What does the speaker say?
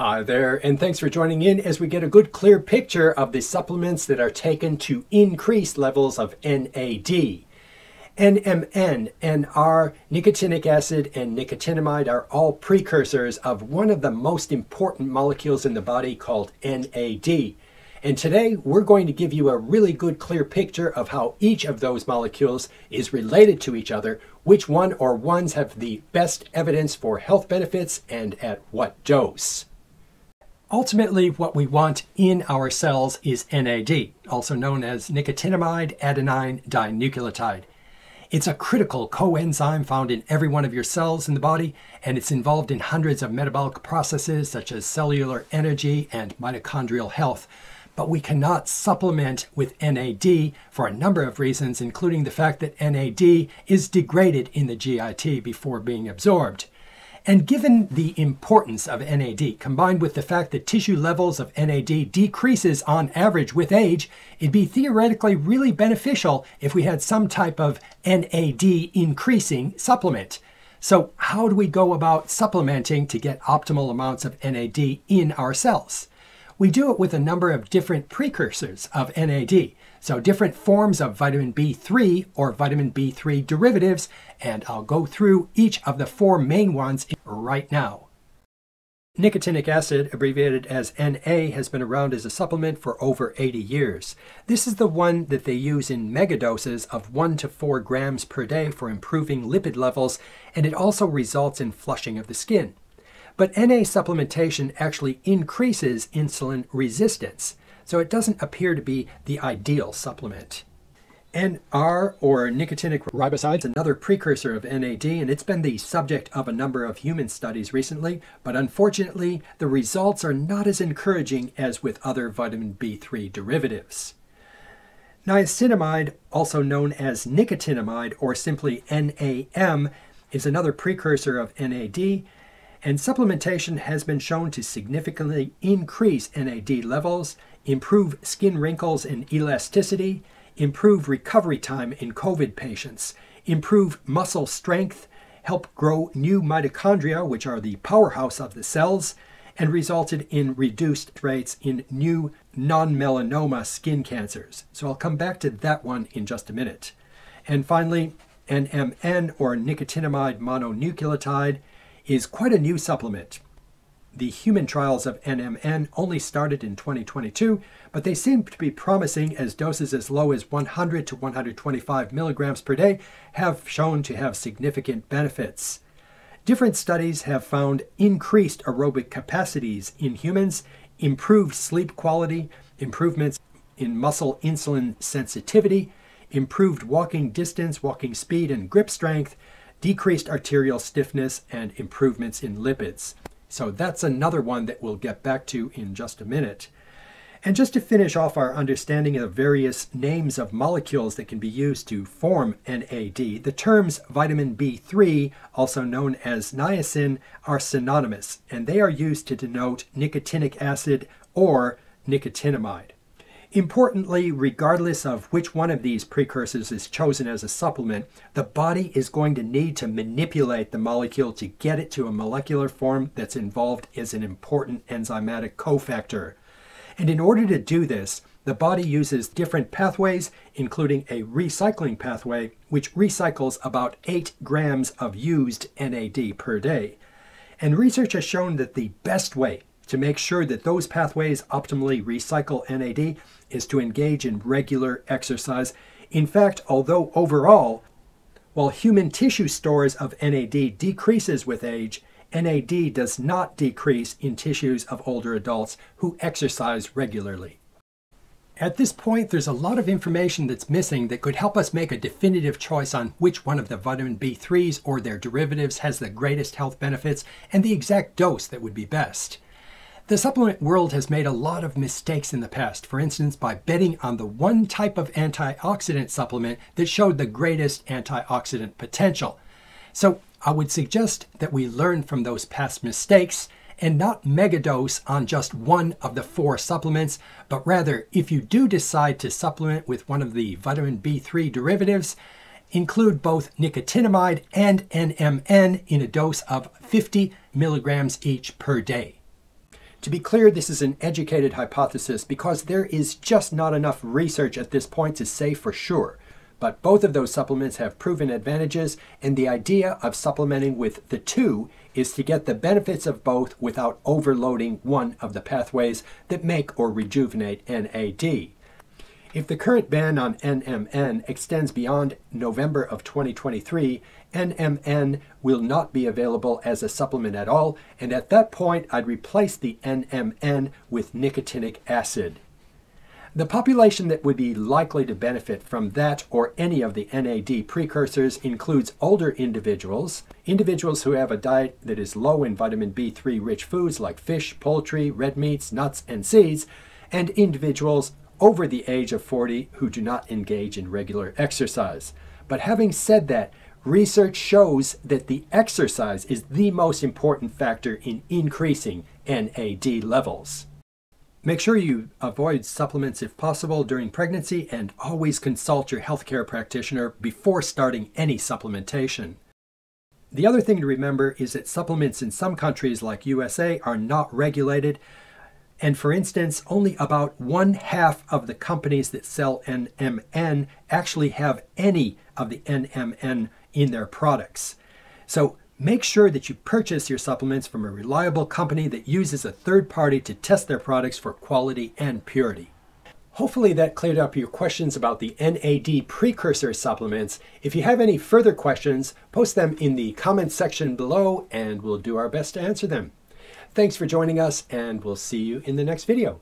Hi there, and thanks for joining in as we get a good clear picture of the supplements that are taken to increase levels of NAD. NMN, NR, nicotinic acid, and nicotinamide are all precursors of one of the most important molecules in the body called NAD. And today we're going to give you a really good clear picture of how each of those molecules is related to each other, which one or ones have the best evidence for health benefits, and at what dose. Ultimately, what we want in our cells is NAD, also known as nicotinamide adenine dinucleotide. It's a critical coenzyme found in every one of your cells in the body, and it's involved in hundreds of metabolic processes such as cellular energy and mitochondrial health. But we cannot supplement with NAD for a number of reasons, including the fact that NAD is degraded in the GIT before being absorbed. And given the importance of NAD, combined with the fact that tissue levels of NAD decreases on average with age, it'd be theoretically really beneficial if we had some type of NAD increasing supplement. So how do we go about supplementing to get optimal amounts of NAD in our cells? We do it with a number of different precursors of NAD. So different forms of vitamin B3 or vitamin B3 derivatives, and I'll go through each of the four main ones right now. Nicotinic acid, abbreviated as NA, has been around as a supplement for over 80 years. This is the one that they use in megadoses of 1 to 4 grams per day for improving lipid levels, and it also results in flushing of the skin. But NA supplementation actually increases insulin resistance so it doesn't appear to be the ideal supplement. NR, or nicotinic riboside, is another precursor of NAD, and it's been the subject of a number of human studies recently, but unfortunately, the results are not as encouraging as with other vitamin B3 derivatives. Niacinamide, also known as nicotinamide or simply NAM, is another precursor of NAD, and supplementation has been shown to significantly increase NAD levels improve skin wrinkles and elasticity, improve recovery time in COVID patients, improve muscle strength, help grow new mitochondria, which are the powerhouse of the cells, and resulted in reduced rates in new non melanoma skin cancers. So I'll come back to that one in just a minute. And finally, NMN or nicotinamide mononucleotide is quite a new supplement. The human trials of NMN only started in 2022, but they seem to be promising as doses as low as 100 to 125 milligrams per day have shown to have significant benefits. Different studies have found increased aerobic capacities in humans, improved sleep quality, improvements in muscle insulin sensitivity, improved walking distance, walking speed, and grip strength, decreased arterial stiffness, and improvements in lipids. So that's another one that we'll get back to in just a minute. And just to finish off our understanding of the various names of molecules that can be used to form NAD, the terms vitamin B3, also known as niacin, are synonymous, and they are used to denote nicotinic acid or nicotinamide. Importantly, regardless of which one of these precursors is chosen as a supplement, the body is going to need to manipulate the molecule to get it to a molecular form that's involved as an important enzymatic cofactor. And in order to do this, the body uses different pathways, including a recycling pathway, which recycles about 8 grams of used NAD per day. And research has shown that the best way to make sure that those pathways optimally recycle NAD is to engage in regular exercise. In fact, although overall, while human tissue stores of NAD decreases with age, NAD does not decrease in tissues of older adults who exercise regularly. At this point, there's a lot of information that's missing that could help us make a definitive choice on which one of the vitamin B3s or their derivatives has the greatest health benefits and the exact dose that would be best. The supplement world has made a lot of mistakes in the past, for instance, by betting on the one type of antioxidant supplement that showed the greatest antioxidant potential. So I would suggest that we learn from those past mistakes and not megadose on just one of the four supplements, but rather, if you do decide to supplement with one of the vitamin B3 derivatives, include both nicotinamide and NMN in a dose of 50 milligrams each per day. To be clear, this is an educated hypothesis because there is just not enough research at this point to say for sure. But both of those supplements have proven advantages, and the idea of supplementing with the two is to get the benefits of both without overloading one of the pathways that make or rejuvenate NAD. If the current ban on NMN extends beyond November of 2023, NMN will not be available as a supplement at all, and at that point I'd replace the NMN with nicotinic acid. The population that would be likely to benefit from that or any of the NAD precursors includes older individuals, individuals who have a diet that is low in vitamin B3 rich foods like fish, poultry, red meats, nuts, and seeds, and individuals over the age of 40 who do not engage in regular exercise. But having said that, research shows that the exercise is the most important factor in increasing NAD levels. Make sure you avoid supplements if possible during pregnancy and always consult your healthcare practitioner before starting any supplementation. The other thing to remember is that supplements in some countries like USA are not regulated. And for instance, only about one half of the companies that sell NMN actually have any of the NMN in their products. So Make sure that you purchase your supplements from a reliable company that uses a third party to test their products for quality and purity. Hopefully that cleared up your questions about the NAD precursor supplements. If you have any further questions, post them in the comments section below and we'll do our best to answer them. Thanks for joining us and we'll see you in the next video.